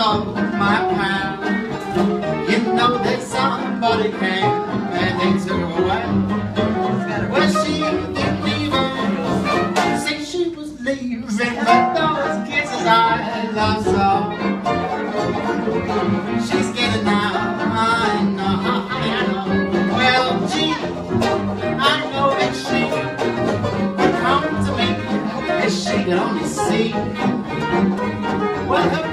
stump my pan. You know that somebody came and they took away. Well, she didn't say she was leaving, but those kisses I love so. She's getting out, I know, I know. Well, gee, I know that she come to me if she could only see. Well,